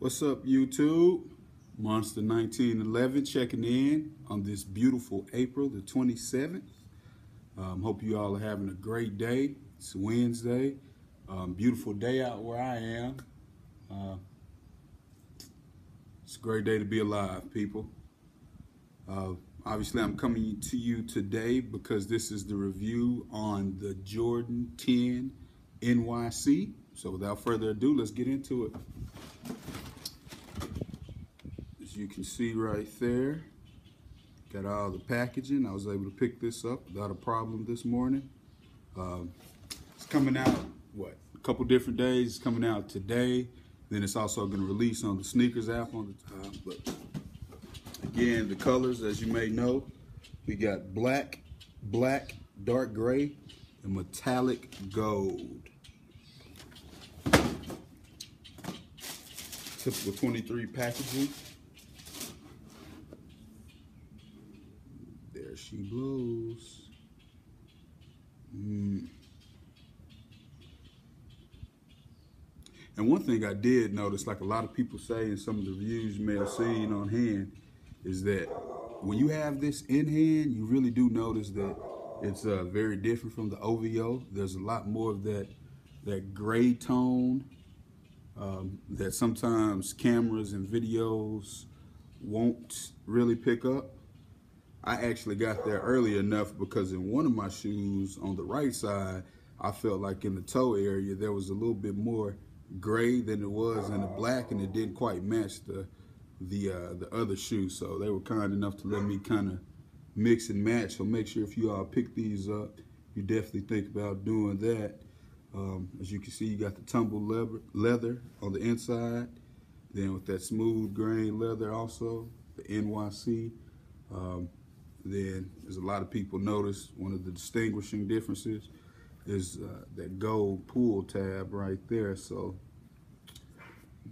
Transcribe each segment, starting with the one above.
What's up, YouTube? Monstah 1911 checking in on this beautiful April the 27th. Um, hope you all are having a great day. It's Wednesday. Um, beautiful day out where I am. Uh, it's a great day to be alive, people. Uh, obviously, I'm coming to you today because this is the review on the Jordan 10 NYC. So without further ado, let's get into it. You can see right there, got all the packaging. I was able to pick this up without a problem this morning. Um, it's coming out, what, a couple different days. It's coming out today. Then it's also going to release on the SNKRS app on the top. But again, the colors, as you may know, we got black, black, dark gray, and metallic gold. Typical 23 packaging. There she blows. Mm. And one thing I did notice, like a lot of people say in some of the reviews you may have seen on hand, is that when you have this in hand, you really do notice that it's uh, very different from the OVO. There's a lot more of that that gray tone um, that sometimes cameras and videos won't really pick up. I actually got there early enough because in one of my shoes on the right side, I felt like in the toe area there was a little bit more gray than it was in the black, and it didn't quite match the the uh, the other shoe. So they were kind enough to let me kind of mix and match. So make sure if you all pick these up, you definitely think about doing that. Um, as you can see, you got the tumble leather, leather on the inside. Then with that smooth grain leather also, the NYC. Um, then, as a lot of people notice, one of the distinguishing differences is uh, that gold pull tab right there. So,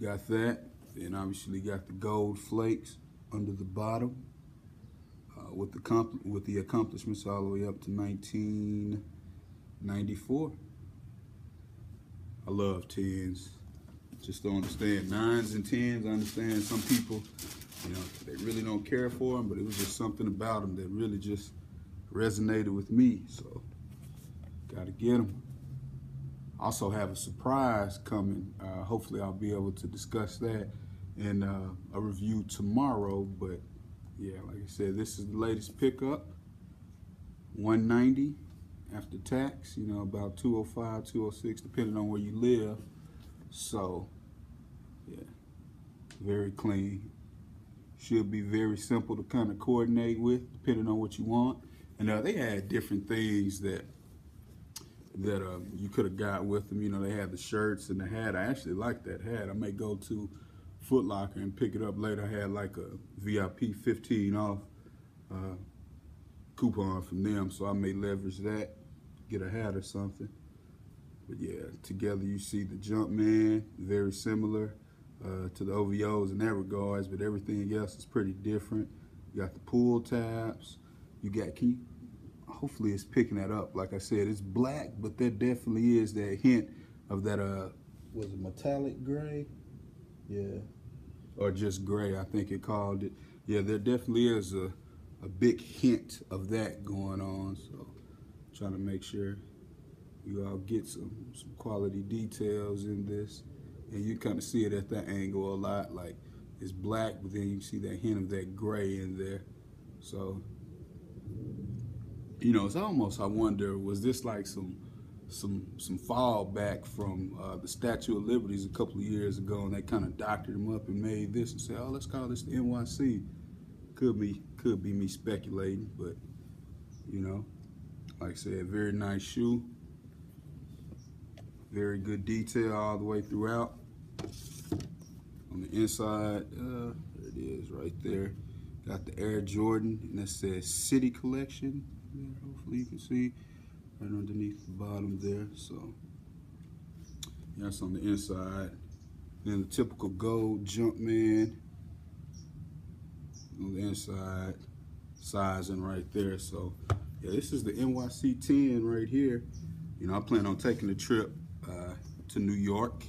got that. Then obviously got the gold flakes under the bottom uh, with the with the accomplishments all the way up to 1994. I love tens. Just don't understand nines and tens. I understand some people, you know, they really don't care for him, but it was just something about him that really just resonated with me. So, gotta get him. Also have a surprise coming. Uh, hopefully, I'll be able to discuss that in uh, a review tomorrow. But yeah, like I said, this is the latest pickup. 190 after tax, you know, about 205, 206, depending on where you live. So, yeah, very clean. Should be very simple to kind of coordinate with, depending on what you want. And uh, they had different things that that um, you could have got with them. You know, they had the shirts and the hat. I actually like that hat. I may go to Foot Locker and pick it up later. I had like a VIP 15 off uh, coupon from them, so I may leverage that, get a hat or something. But yeah, together you see the Jumpman, very similar uh, to the OVOs in that regards, but everything else is pretty different. You got the pull tabs. You got, you, hopefully it's picking that up. Like I said, it's black, but there definitely is that hint of that, uh, was it metallic gray? Yeah. Or just gray, I think it called it. Yeah, there definitely is a, a big hint of that going on. So trying to make sure you all get some, some quality details in this. And you kind of see it at that angle a lot, like it's black, but then you see that hint of that gray in there. So, you know, it's almost, I wonder, was this like some some some fallback from uh, the Statue of Liberties a couple of years ago, and they kind of doctored them up and made this and said, "Oh, let's call this the NYC." Could be could be me speculating, but you know, like I said, very nice shoe. Very good detail all the way throughout. On the inside, uh, it is right there. Got the Air Jordan, and that says City Collection. There, hopefully you can see right underneath the bottom there. So that's on the inside. Then the typical gold Jumpman on the inside, sizing right there. So yeah, this is the NYC 10 right here. You know, I plan on taking a trip uh, to New York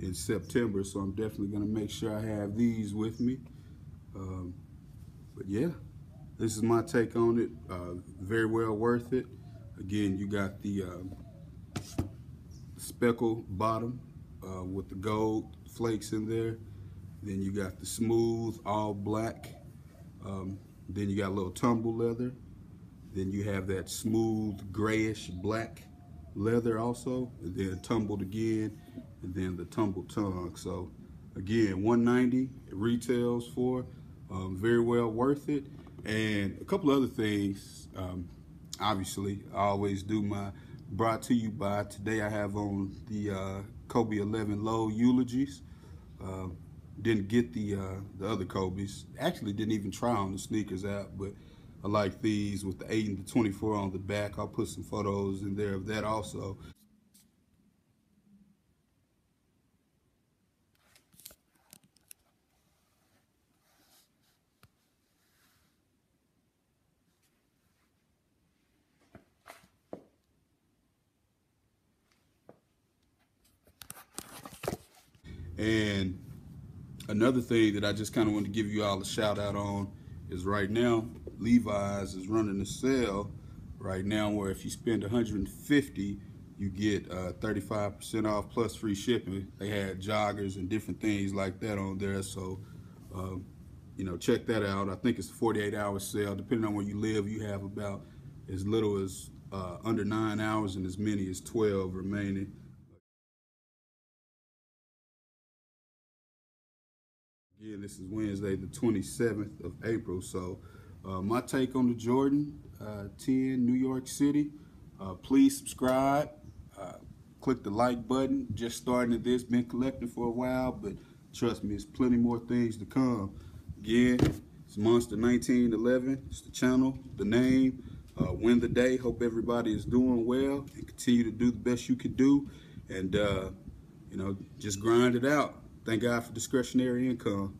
in September, so I'm definitely gonna make sure I have these with me. Um, but yeah, this is my take on it. Uh, very well worth it. Again, you got the uh, speckle bottom uh, with the gold flakes in there. Then you got the smooth, all black. Um, then you got a little tumble leather. Then you have that smooth, grayish black leather also. And then tumbled again. And then the tumble tongue. So again, 190 it retails for. Um, very well worth it. And a couple other things. Um, obviously, I always do my brought to you by today. I have on the uh, Kobe 11 low eulogies. Uh, didn't get the uh, the other Kobe's. Actually, didn't even try on the SNKRS app, but I like these with the 8 and the 24 on the back. I'll put some photos in there of that also. And another thing that I just kind of want to give you all a shout out on is right now Levi's is running a sale right now where if you spend 150 you get 35% uh, off plus free shipping. They had joggers and different things like that on there. So, um, you know, check that out. I think it's a 48 hour sale. Depending on where you live, you have about as little as uh, under nine hours and as many as 12 remaining. Again, this is Wednesday, the 27th of April. So, uh, my take on the Jordan uh, 10 New York City. Uh, please subscribe. Uh, click the like button. Just starting at this, been collecting for a while, but trust me, there's plenty more things to come. Again, it's Monstah 1911. It's the channel, the name. Uh, win the day. Hope everybody is doing well and continue to do the best you could do. And, uh, you know, just grind it out. Thank God for discretionary income.